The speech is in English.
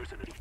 Killers in the